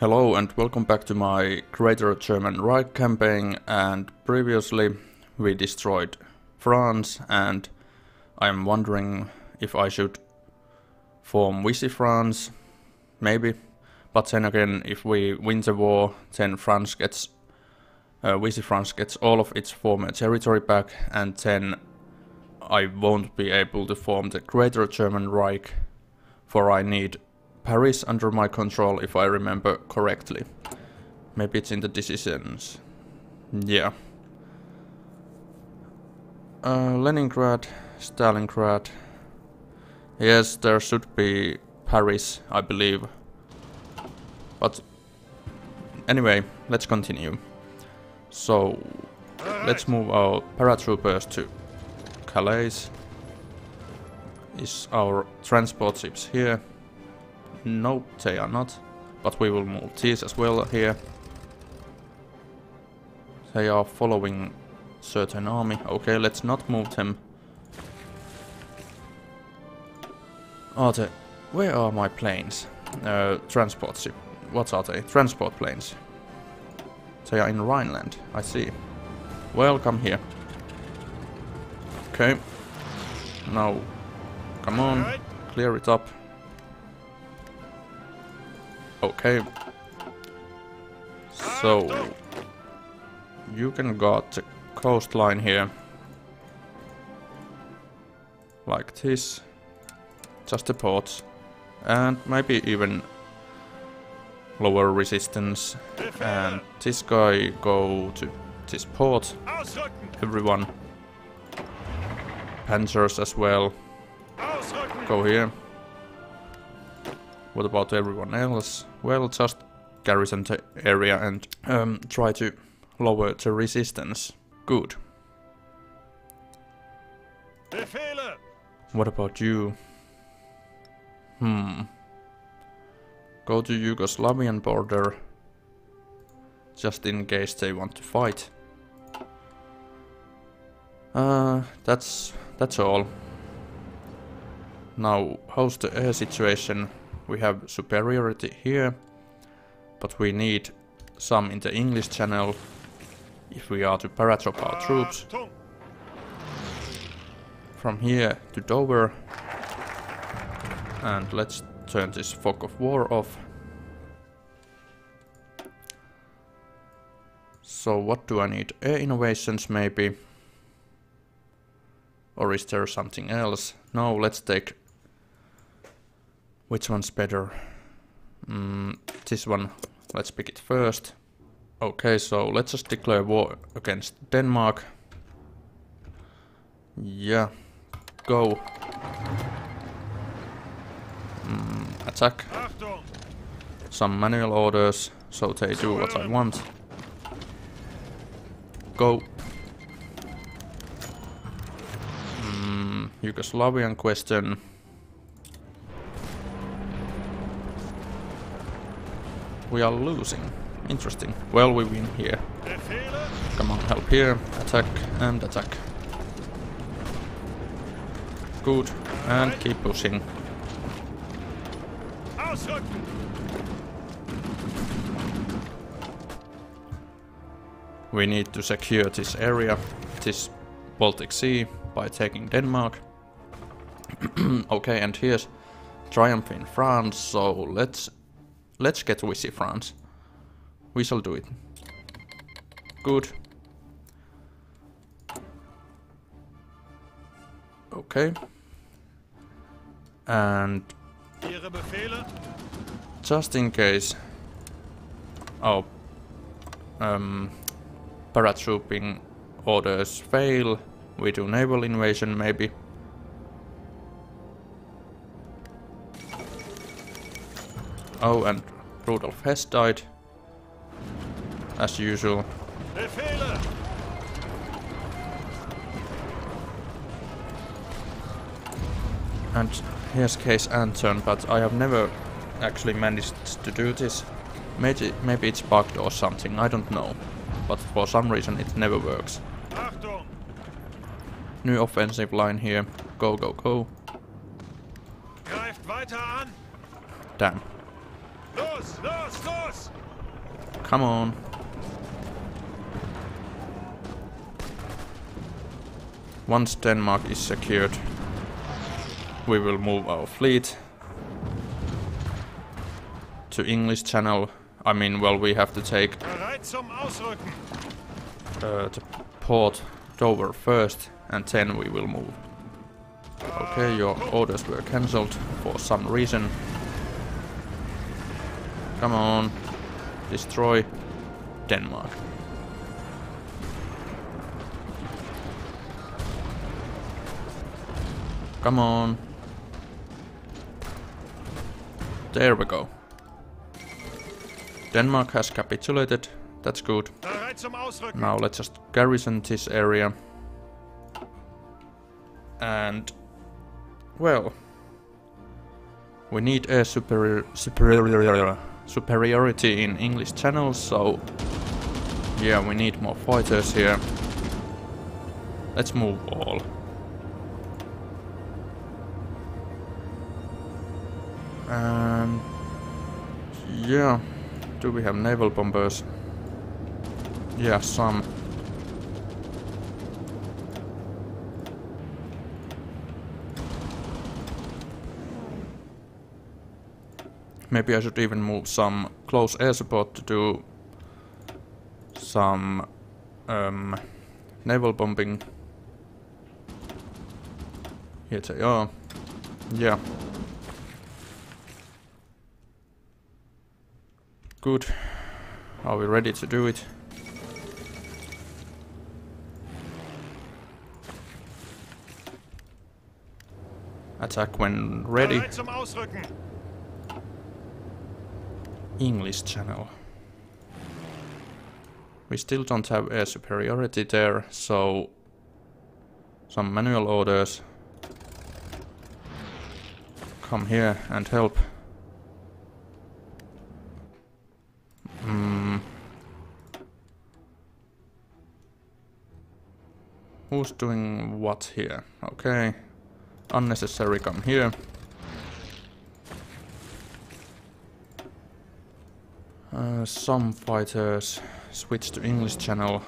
Hello and welcome back to my Greater German Reich campaign and previously we destroyed France and I'm wondering if I should form Vichy France, maybe. But then again, if we win the war, then France gets, uh, Vichy France gets all of its former territory back and then I won't be able to form the Greater German Reich for I need Paris under my control if I remember correctly. Maybe it's in the decisions. Yeah. Uh, Leningrad, Stalingrad. Yes, there should be Paris, I believe. But anyway, let's continue. So, let's move our paratroopers to Calais. Is our transport ships here? Nope, they are not. But we will move these as well here. They are following certain army. Okay, let's not move them. Are they... Where are my planes? Uh, transport ship. What are they? Transport planes. They are in Rhineland, I see. Well, come here. Okay. Now, come on, clear it up. Okay. So, you can got the coastline here. Like this. Just the ports. And maybe even lower resistance. And this guy go to this port. Everyone. Panzers as well. Go here. What about everyone else? Well, just garrison the area and um, try to lower the resistance. Good. What about you? Hmm. Go to Yugoslavian border. Just in case they want to fight. Uh, that's that's all. Now, how's the air situation? We have superiority here, but we need some in the English channel if we are to paratroop our troops. From here to Dover. And let's turn this fog of war off. So what do I need? Air innovations maybe? Or is there something else? No, let's take... Which one's better? Mm, this one. Let's pick it first. Okay, so let's just declare war against Denmark. Yeah, go. Mm, attack. Some manual orders, so they do what I want. Go. Mm, Yugoslavian question. We are losing. Interesting. Well, we win here. Come on, help here. Attack and attack. Good. And keep pushing. We need to secure this area, this Baltic Sea, by taking Denmark. okay, and here's triumph in France, so let's let's get Vichy France. We shall do it. Good. Okay. And just in case our um, paratrooping orders fail, we do naval invasion maybe. Oh, and Rudolf Hess died. As usual. And here's case Anton, but I have never actually managed to do this. Maybe, maybe it's bugged or something, I don't know. But for some reason it never works. New offensive line here. Go, go, go. Greift weiter an! Damn. Los, los, los! Come on. Once Denmark is secured, we will move our fleet to English Channel. I mean, well, we have to take Bereit zum Ausrücken! uh, the port Dover first, and then we will move. Okay, your orders were cancelled for some reason. Come on, destroy Denmark. Come on. There we go. Denmark has capitulated. That's good. Now let's just garrison this area. And well, we need a superior, superior superiority in English channels, so yeah, we need more fighters here. Let's move all. And yeah, do we have naval bombers? Yeah, some. Maybe I should even move some close air support to do some um, naval bombing. Here they are. Yeah. Good. Are we ready to do it? Attack when ready. English channel. We still don't have air superiority there, so some manual orders. Come here and help. Hmm. Who's doing what here? Okay. Unnecessary come here. Uh, some fighters switch to English channel.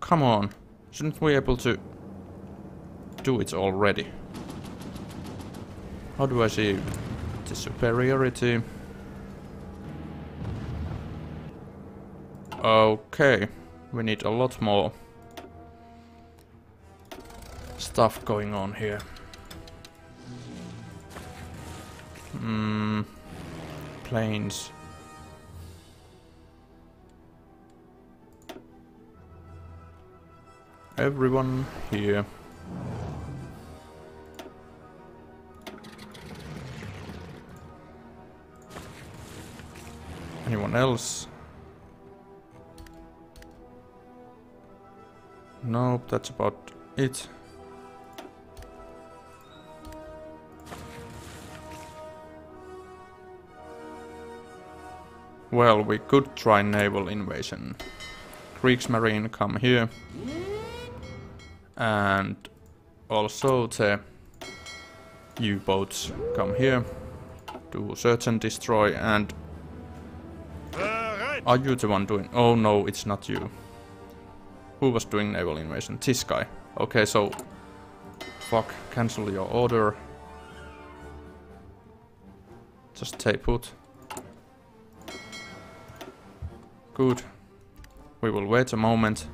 Come on, shouldn't we be able to do it already? How do I see the superiority? Okay, we need a lot more stuff going on here. Hmm. Planes. Everyone here. Anyone else? Nope, that's about it. Well, we could try naval invasion. Kriegsmarine come here. And also the U-boats come here. Do search and destroy and... Are you the one doing... Oh no, it's not you. Who was doing naval invasion? This guy. Okay, so... Fuck, cancel your order. Just stay put. Good. We will wait a moment.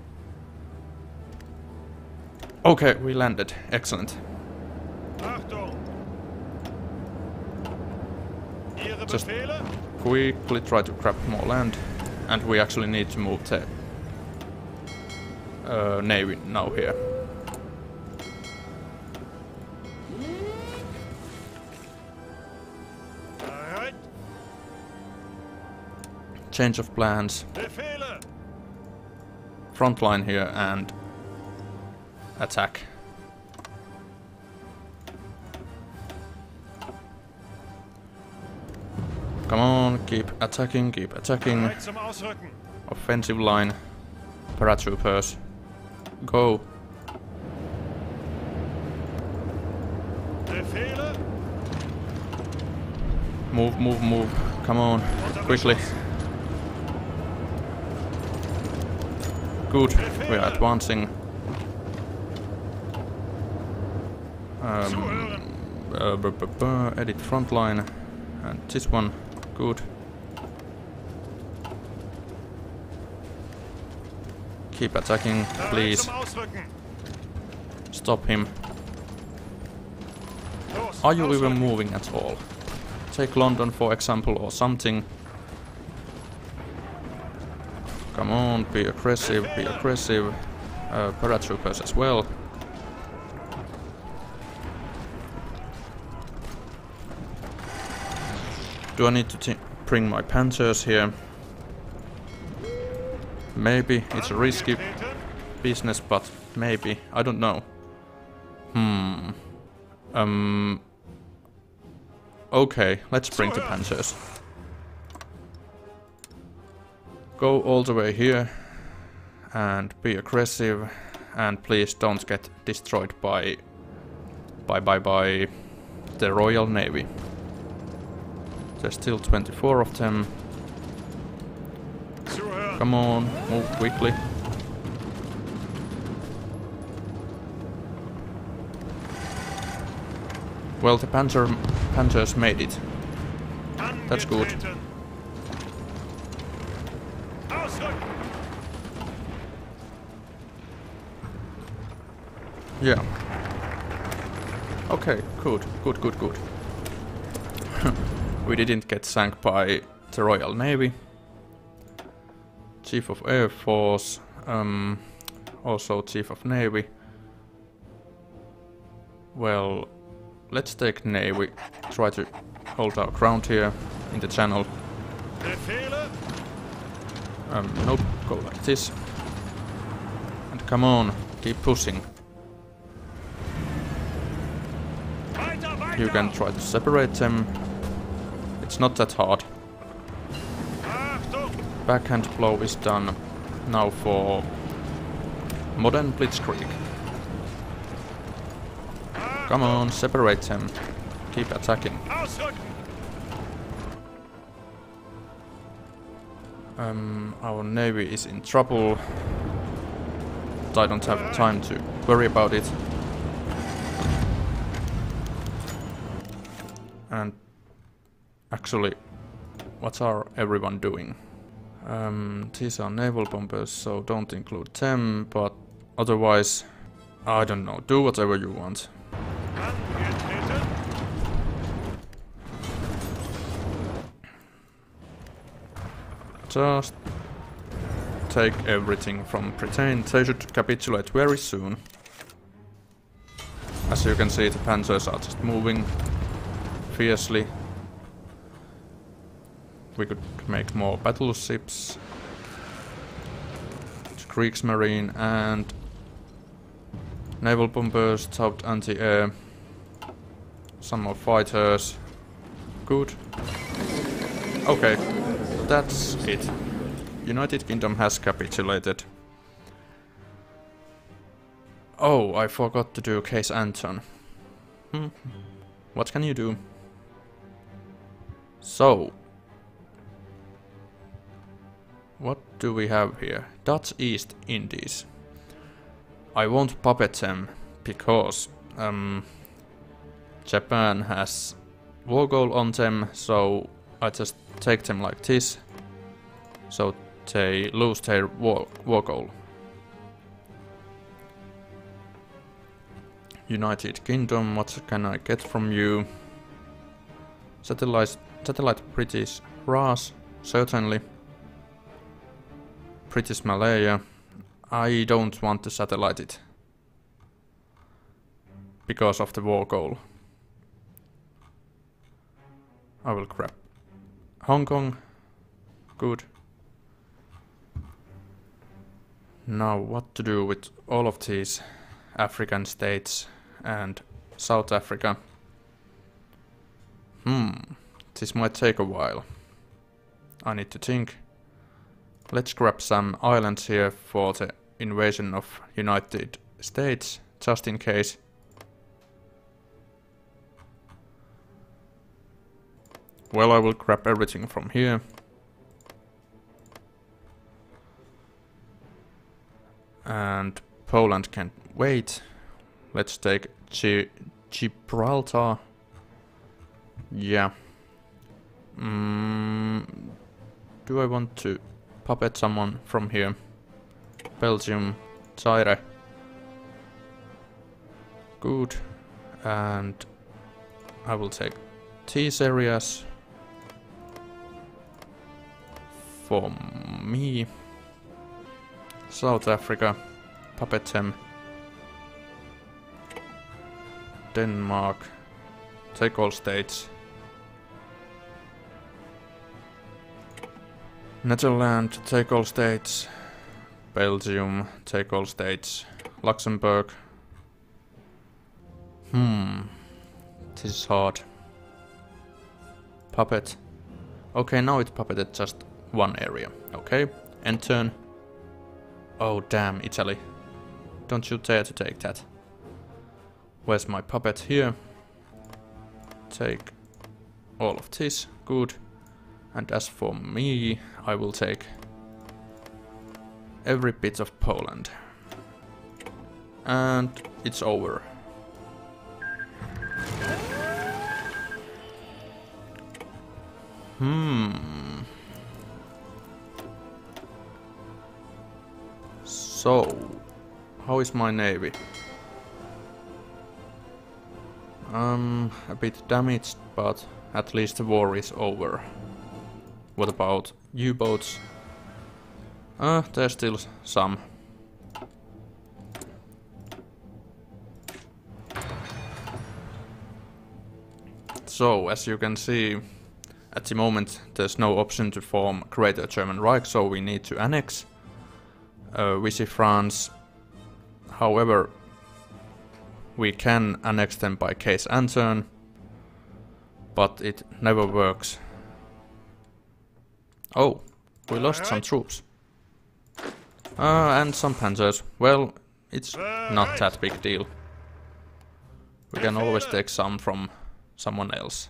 Okay, we landed. Excellent. Just- Quickly try to grab more land. And we actually need to move the uh, navy now here. change of plans. Front line here and attack. Come on, keep attacking, keep attacking. Offensive line. Paratroopers. Go. Move, move, move. Come on. Quickly. Good. We are advancing. Um, uh, bu- edit front line. And this one. Good. Keep attacking, please. Stop him. Are you even moving at all? Take London for example or something. Come on, be aggressive, be aggressive. Uh, paratroopers as well. Do I need to bring my panthers here? Maybe, it's a risky business, but maybe. I don't know. Hmm. Um. Okay, let's bring the Panzers. Go all the way here and be aggressive and please don't get destroyed by by by by the Royal Navy. There's still 24 of them. Come on, move quickly. Well, the Panzer Panzers made it. That's good. Yeah. Okay, good, good, good, good. we didn't get sunk by the Royal Navy. Chief of Air Force, um, also Chief of Navy. Well, let's take Navy. Try to hold our ground here in the channel. Um, nope, go like this. And come on, keep pushing. You can try to separate them. It's not that hard. Backhand blow is done now for modern blitzkrieg. Come on, separate them. Keep attacking. Um, our navy is in trouble. I don't have time to worry about it. Actually, what are everyone doing? Um, these are naval bombers, so don't include them, but otherwise, I don't know, do whatever you want. Just take everything from Britain. They should capitulate very soon. As you can see, the panzers are just moving fiercely. We could make more battleships. Kriegsmarine and naval bombers, Taut anti-air, some more fighters. Good. Okay, that's it. United Kingdom has capitulated. Oh, I forgot to do Case Anton. Hmm. What can you do? So. What do we have here? Dutch East Indies. I won't puppet them because um, Japan has war goal on them, so I just take them like this, so they lose their war, war goal. United Kingdom, what can I get from you? Satellite, satellite British Raj, certainly. British Malaya, I don't want to satellite it. Because of the war goal. I will grab Hong Kong. Good. Now, what to do with all of these African states and South Africa? Hmm, this might take a while. I need to think. Let's grab some islands here for the invasion of United States, just in case. Well, I will grab everything from here. And Poland can wait. Let's take Gi Gibraltar. Yeah. Mm, do I want to puppet someone from here? Belgium, Zaire. Good. And I will take these areas for me. South Africa, puppet them. Denmark, take all states. Netherlands, take all states. Belgium, take all states. Luxembourg. Hmm. This is hard. Puppet. Okay, now it puppeted just one area. Okay, and turn. Oh damn, Italy. Don't you dare to take that. Where's my puppet? Here. Take all of this. Good. And as for me, I will take every bit of Poland. And it's over. Hmm. So, how is my navy? Um, a bit damaged, but at least the war is over. What about U-boats? Uh, there's still some. So, as you can see, at the moment there's no option to form Greater German Reich, so we need to annex uh, Vichy France. However, we can annex them by case Anton, but it never works. Oh, we lost some troops. Uh, and some panzers. Well, it's not that big deal. We can always take some from someone else.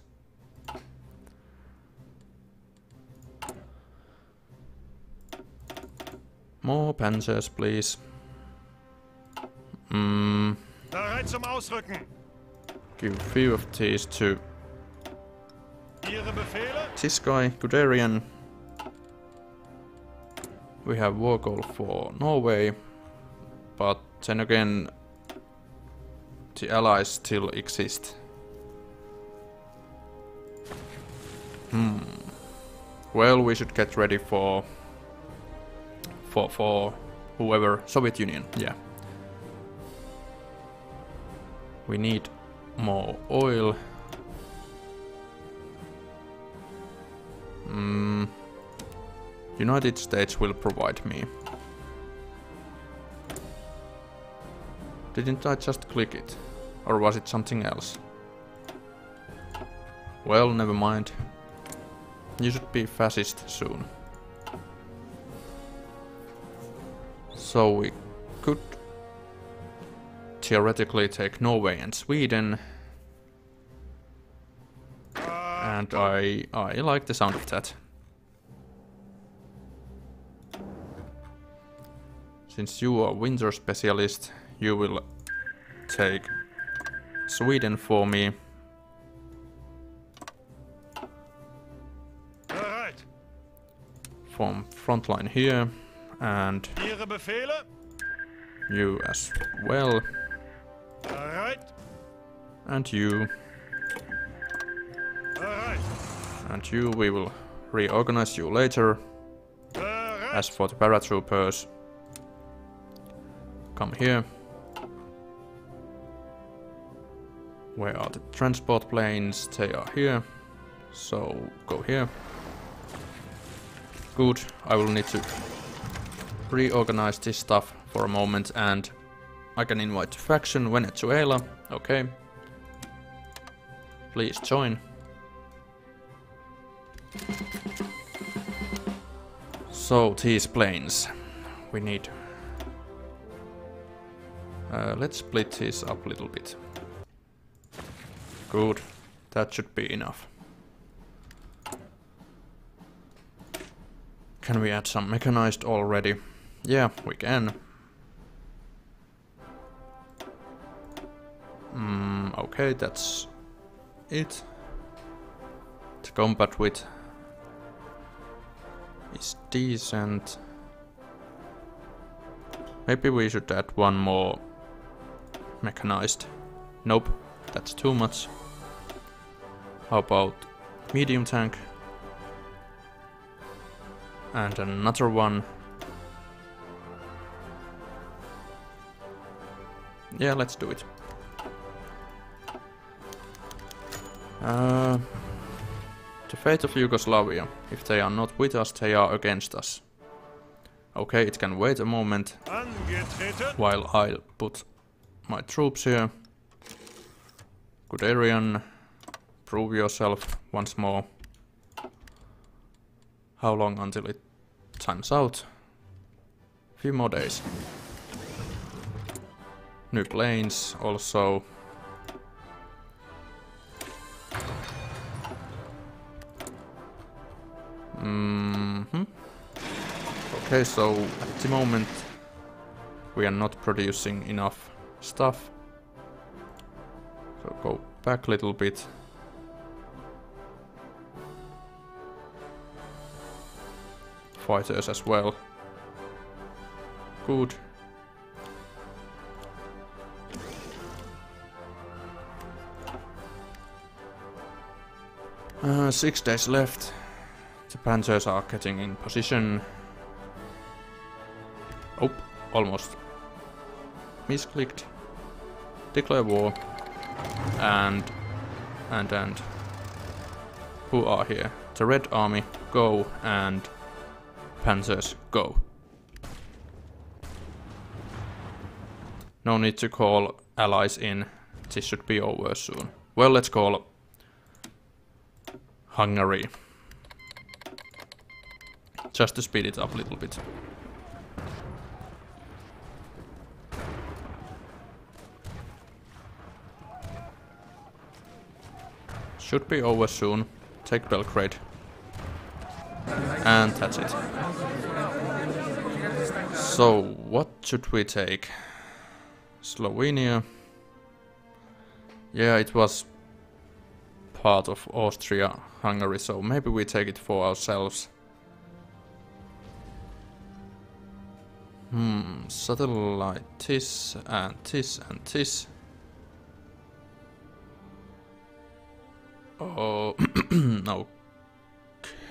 More panzers, please. Mm, Ausrücken. give a few of these to this guy, Guderian. We have war goal for Norway, but then again, the allies still exist. Hmm. Well, we should get ready for for for whoever Soviet Union. Yeah. We need more oil. Mm. United States will provide me. Didn't I just click it? Or was it something else? Well, never mind. You should be fascist soon. So we could theoretically take Norway and Sweden. And I I like the sound of that. Since you are winter specialist, you will take Sweden for me. Bereit. From frontline here, and you as well, Bereit. and you, Bereit. and you. We will reorganize you later. As for the paratroopers, come here. Where are the transport planes? They are here. So go here. Good. I will need to reorganize this stuff for a moment and I can invite faction Venezuela. Okay. Please join. So these planes, we need. Uh, let's split this up a little bit. Good, that should be enough. Can we add some mechanized already? Yeah, we can. Mm, okay, that's it. The combat width is decent. Maybe we should add one more mechanized. Nope, that's too much. How about medium tank? And another one. Yeah, let's do it. Uh, the fate of Yugoslavia. If they are not with us, they are against us. Okay, it can wait a moment while I'll put my troops here. Guderian, prove yourself once more. How long until it times out? Few more days. New planes also. hmm Okay, so at the moment we are not producing enough stuff. So go back a little bit. Fighters as well. Good. Uh, six days left. The panzers are getting in position. Oh, almost misclicked. Declare war. And and and who are here? The Red Army go and Panzers go. No need to call allies in. This should be over soon. Well, let's call Hungary. Just to speed it up a little bit. Should be over soon. Take Belgrade. And that's it. So, what should we take? Slovenia. Yeah, it was part of Austria, Hungary, so maybe we take it for ourselves. Hmm, satellite this and this and this. Oh,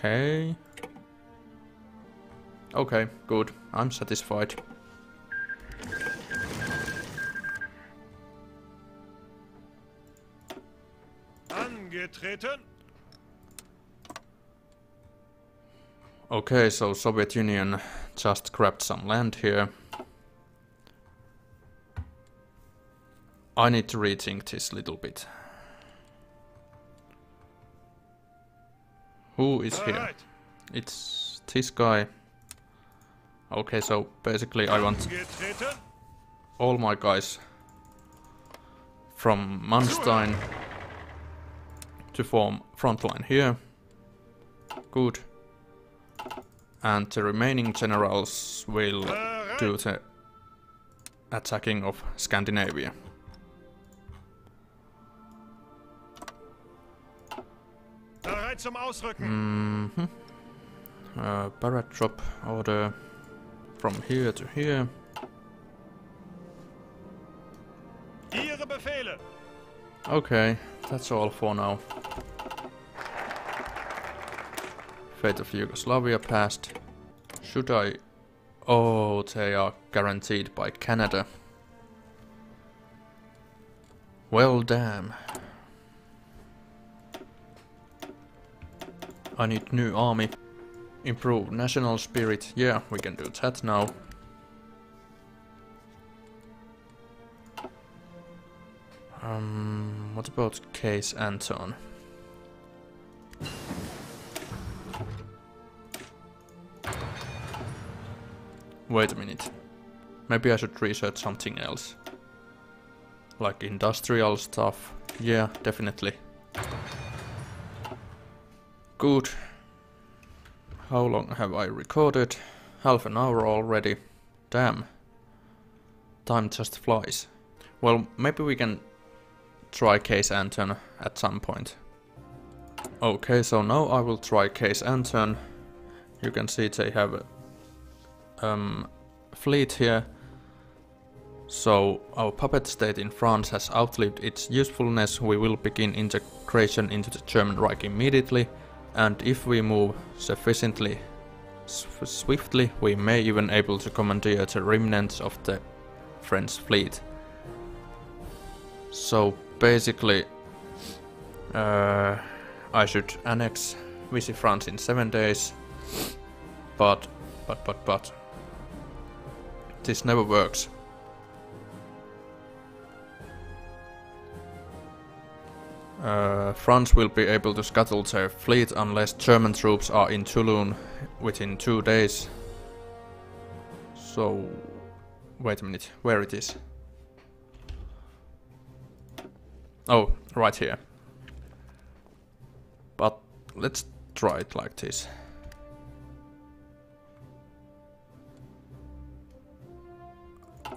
okay. Okay, good. I'm satisfied. Angetreten. Okay, so Soviet Union just grabbed some land here. I need to rethink this little bit. Who is here? Bereit. It's this guy. Okay, so basically I want all my guys from Manstein to form front line here. Good. And the remaining generals will do the attacking of Scandinavia. Zum Ausrücken. hmm Uh, Barrett drop order from here to here. Ihre Befehle. Okay, that's all for now. Fate of Yugoslavia passed. Should I... Oh, they are guaranteed by Canada. Well, damn. I need new army. Improve national spirit. Yeah, we can do that now. Um, what about Case Anton? Wait a minute. Maybe I should research something else. Like industrial stuff. Yeah, definitely. Good. How long have I recorded? Half an hour already. Damn. Time just flies. Well, maybe we can try Case Anton at some point. Okay, so now I will try Case Anton. You can see they have a um, fleet here. So our puppet state in France has outlived its usefulness. We will begin integration into the German Reich immediately. And if we move sufficiently swiftly, we may even able to commandeer the remnants of the French fleet. So basically, uh, I should annex Vichy France in seven days, but, but, but, but, this never works. Uh, France will be able to scuttle their fleet unless German troops are in Toulon within two days. So, wait a minute, where it is? Oh, right here. But let's try it like this.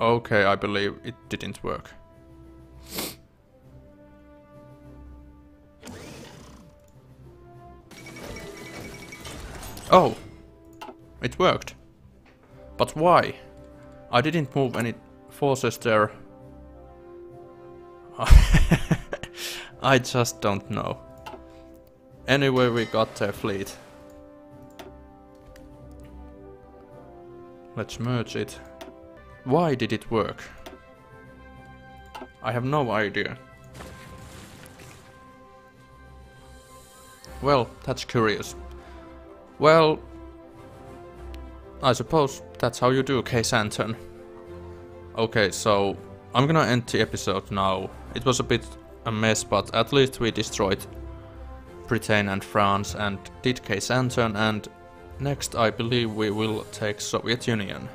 Okay, I believe it didn't work. Oh! It worked. But why? I didn't move any forces there. I just don't know. Anyway, we got their fleet. Let's merge it. Why did it work? I have no idea. Well, that's curious. Well, I suppose that's how you do Case Anton. Okay, so I'm gonna end the episode now. It was a bit a mess, but at least we destroyed Britain and France and did Case Anton, and next I believe we will take Soviet Union.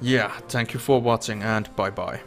Yeah, thank you for watching and bye bye.